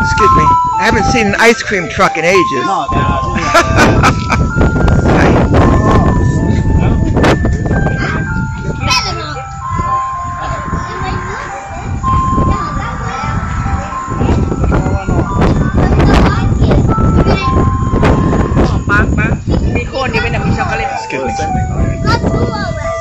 Excuse me. I haven't seen an ice cream truck in ages. No, Excuse me.